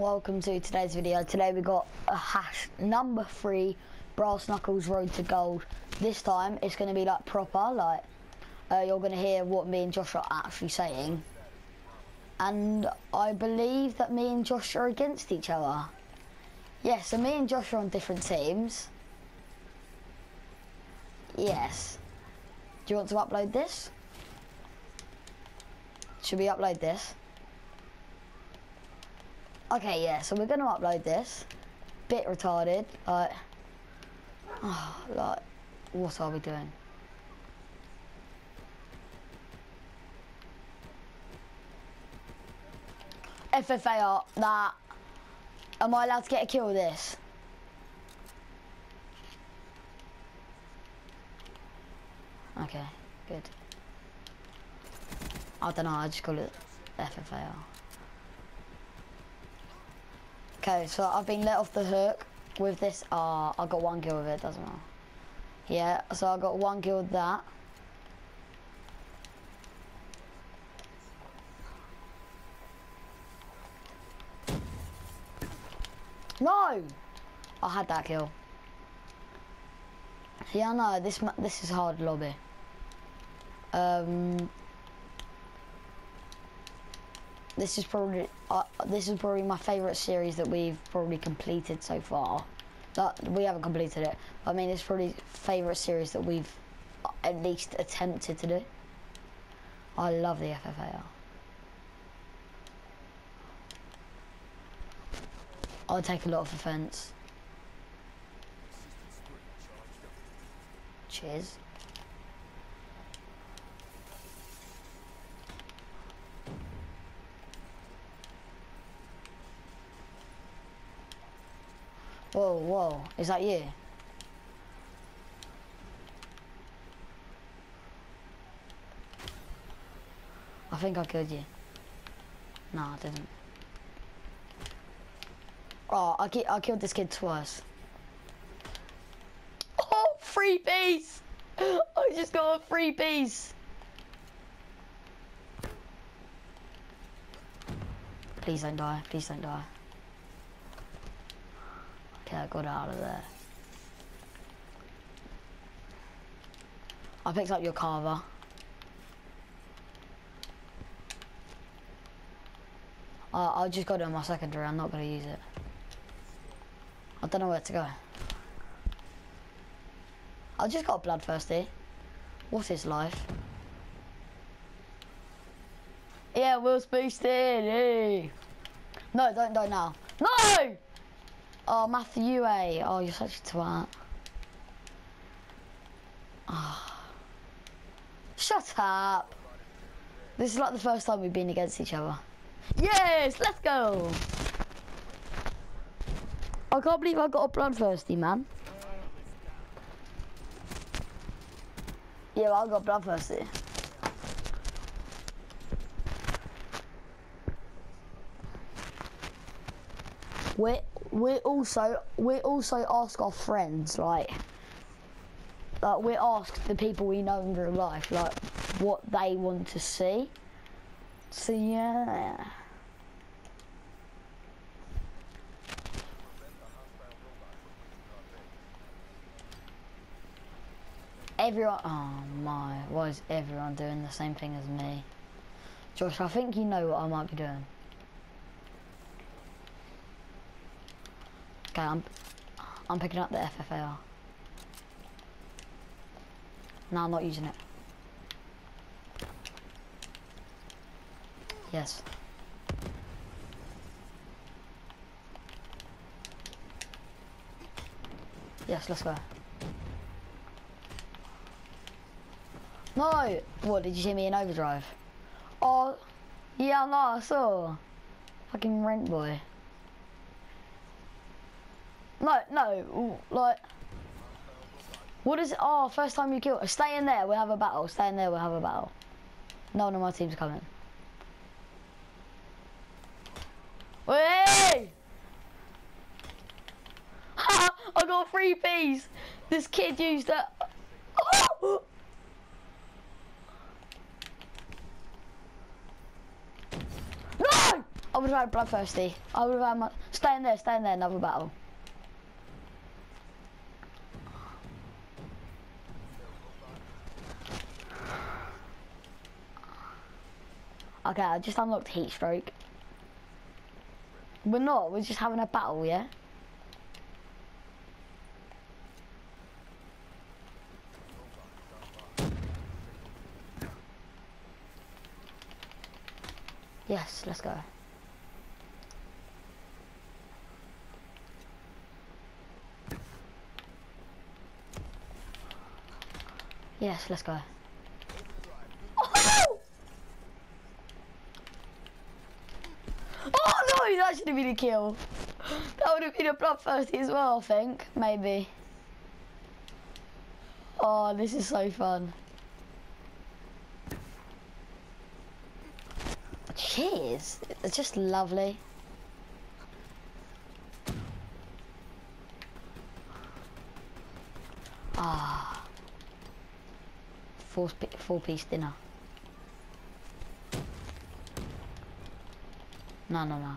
welcome to today's video. Today we got a hash number three Brass Knuckles Road to Gold. This time it's going to be like proper, like uh, you're going to hear what me and Josh are actually saying. And I believe that me and Josh are against each other. Yeah, so me and Josh are on different teams. Yes. Do you want to upload this? Should we upload this? Okay, yeah, so we're gonna upload this. Bit retarded, like, oh, like, what are we doing? FFAR, that. Am I allowed to get a kill with this? Okay, good. I don't know, I just call it FFAR. Okay, so I've been let off the hook with this. Ah, I got one kill with it, doesn't matter. Yeah, so I got one kill with that. No! I had that kill. Yeah, no, this this is hard lobby. Um, this is probably uh, this is probably my favorite series that we've probably completed so far. That we haven't completed it. I mean, it's probably favorite series that we've uh, at least attempted to do. I love the FFAR. I'll take a lot of offence. Cheers. Whoa, whoa, is that you? I think I killed you. No, I didn't. Oh, I, ki I killed this kid twice. Oh, free piece! I just got a free piece. Please don't die, please don't die. Okay, I got out of there. I picked up your carver. Uh, I'll just go to my secondary, I'm not going to use it. I don't know where to go. I just got bloodthirsty. What is life? Yeah, Will's boosted. Hey. No, don't die now. No! Oh, Matthew A. Eh? Oh, you're such a twat. Oh. Shut up. This is like the first time we've been against each other. Yes, let's go. I can't believe I got a bloodthirsty, man. Yeah, well, I got bloodthirsty. We we also we also ask our friends like like we ask the people we know in real life like what they want to see. So yeah. Everyone, oh my, why is everyone doing the same thing as me? Josh, I think you know what I might be doing. Okay, I'm, I'm picking up the FFAR. No, I'm not using it. Yes. Yes, let's go. No! What, did you see me in overdrive? Oh, yeah, no, I saw. Fucking rent boy. No, no, like... What is it? Oh, first time you kill. Stay in there, we'll have a battle. Stay in there, we'll have a battle. No one of my team's coming. Hey! Ha! I got three piece. This kid used that. Oh! No! I would have had bloodthirsty. I would have had my stay in there, stay in there, another battle. Okay, I just unlocked heat stroke. We're not, we're just having a battle, yeah? Yes, let's go. Yes, let's go. Oh! oh no, that should have been a kill. That would have been a bloodthirsty as well, I think. Maybe. Oh, this is so fun. Cheers. It's just lovely. Ah. Four, four piece dinner. No, no, no.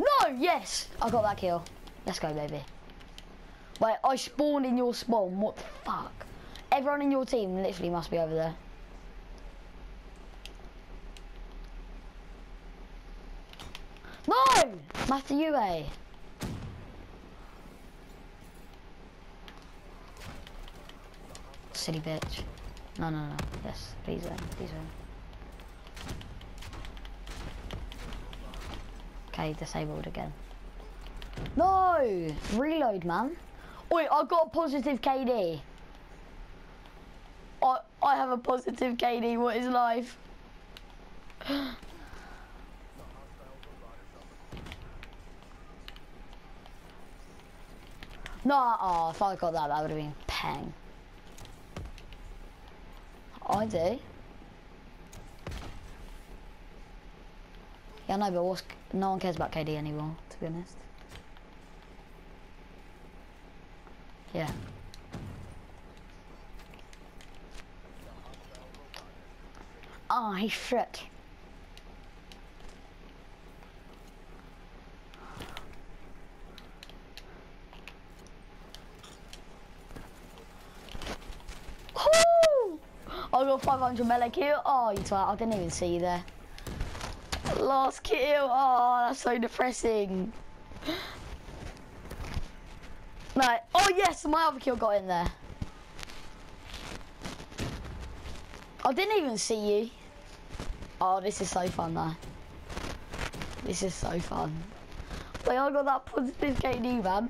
No, yes! I got that kill. Let's go, baby. Wait, I spawned in your spawn. What the fuck? Everyone in your team literally must be over there. No! Master UA. City bitch. No, no, no. Yes, please, um, please, um. Okay, disabled again. No! Reload, man. Wait, I got a positive KD. I I have a positive KD. What is life? no, oh, ah, if I got that, that would have been pang. I do. Yeah, no, but what's, no one cares about KD anymore, to be honest. Yeah. Oh, he shit. I got 500 melee. Oh, you twat. I didn't even see you there. Last kill. Oh, that's so depressing. No. Oh yes, my other kill got in there. I didn't even see you. Oh, this is so fun though. This is so fun. Wait, I got that positive KD, man.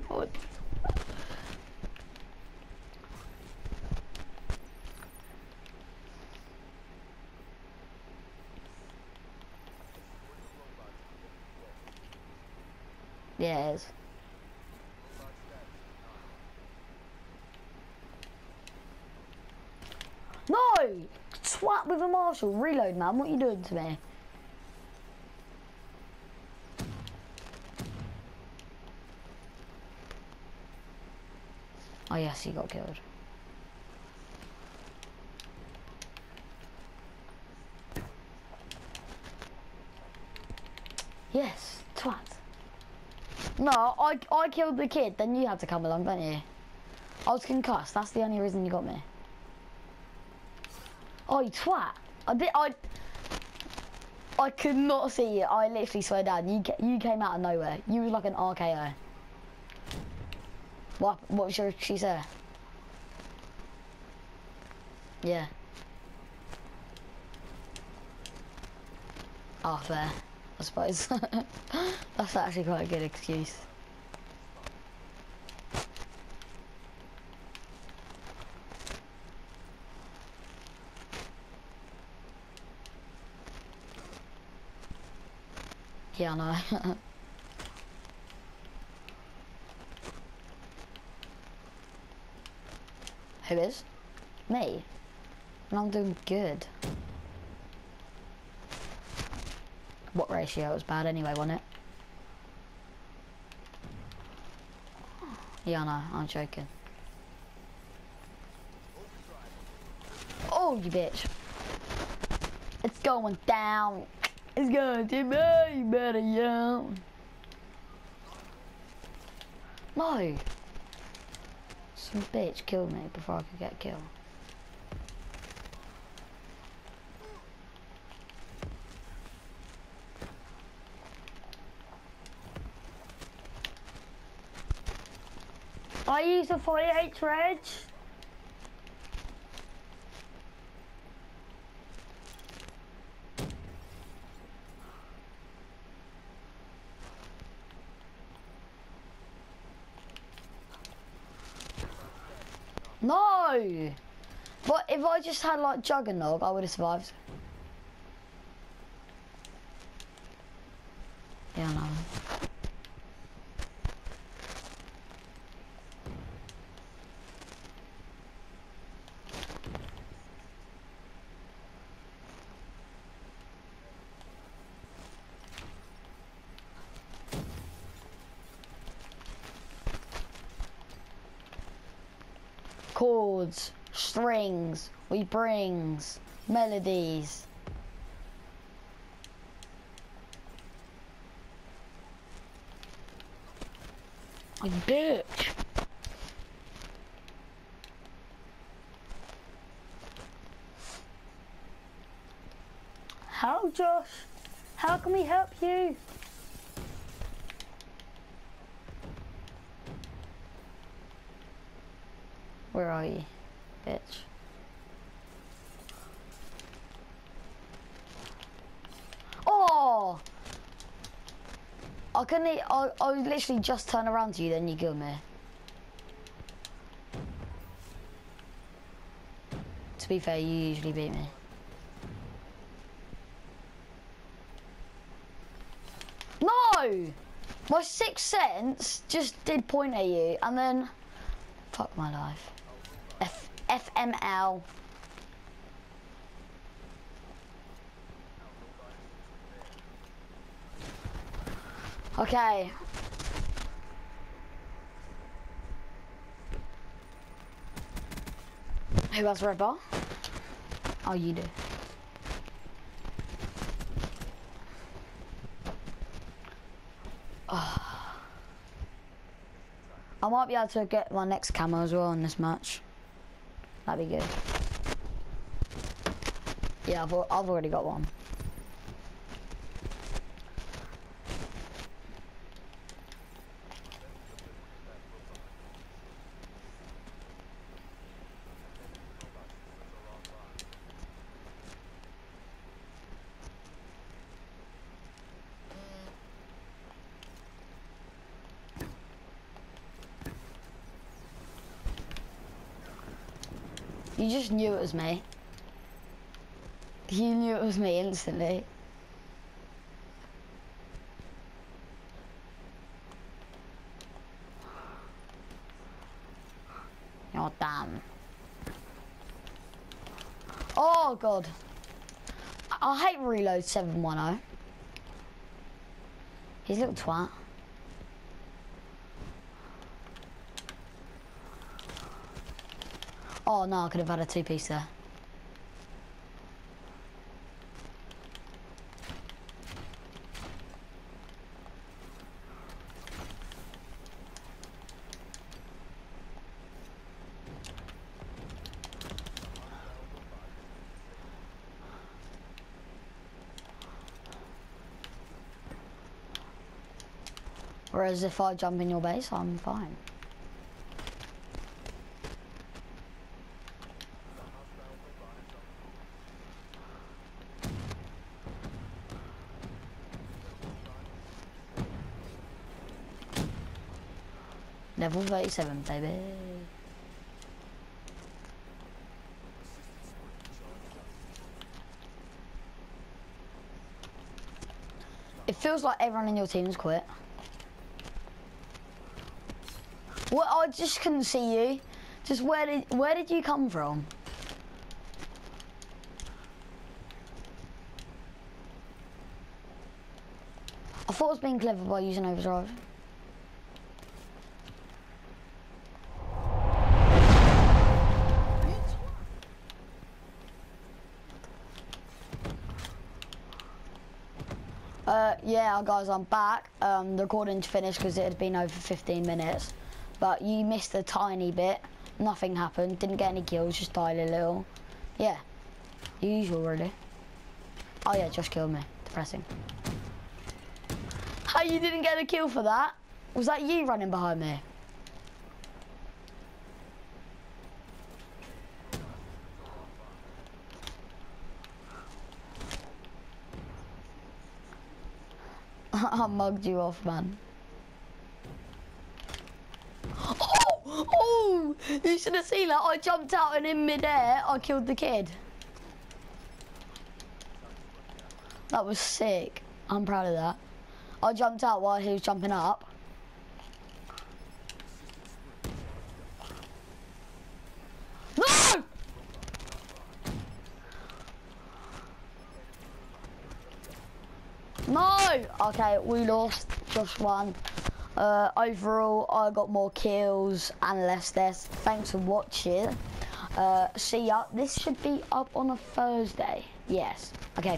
Yeah, it is. No! Swap with a marshal. Reload, man. What are you doing to me? Oh yes, he got killed. Yes. No, I, I killed the kid, then you had to come along, don't you? I was concussed, that's the only reason you got me. Oh, you twat. I did, I... I could not see you. I literally swear down, you you came out of nowhere. You was like an RKO. What, what was your, she say? Yeah. Oh, fair. I suppose. That's actually quite a good excuse. Yeah, I know. Who is? Me. And I'm doing good. What ratio? It was bad anyway, wasn't it? Yeah, know. I'm joking. Oh, you bitch. It's going down. It's going to be better young. No. Some bitch killed me before I could get killed. I use a 48 Dredge. No! But if I just had like Juggernog, I would have survived. Yeah, no. Chords, strings, we brings, melodies. Bitch. How, Josh? How can we help you? Where are you, bitch? Oh! I couldn't. I, I literally just turn around to you, then you killed me. To be fair, you usually beat me. No! My sixth sense just did point at you, and then... Fuck my life. FML. Okay. Who has red bar? Oh, you do. Oh. I might be able to get my next camo as well in this match. That'd be good. Yeah, I've, I've already got one. You just knew it was me. You knew it was me instantly. Oh, damn. Oh, God. I hate reload 710. He's a little twat. Oh no, I could have had a two-piece there. Whereas if I jump in your base, I'm fine. Level 37, baby. It feels like everyone in your team's quit. Well, I just couldn't see you. Just where did where did you come from? I thought I was being clever by using overdrive. Yeah, guys, I'm back. Um, the recording's finished because it had been over 15 minutes. But you missed a tiny bit. Nothing happened. Didn't get any kills. Just died a little. Yeah. Usual, really. Oh, yeah, just killed me. Depressing. How you didn't get a kill for that? Was that you running behind me? I mugged you off, man. Oh! Oh! You should have seen that. I jumped out and in midair, I killed the kid. That was sick. I'm proud of that. I jumped out while he was jumping up. No! No! Okay, we lost. Just won. Uh, overall, I got more kills and less deaths. Thanks for watching. Uh, see ya. This should be up on a Thursday. Yes. Okay.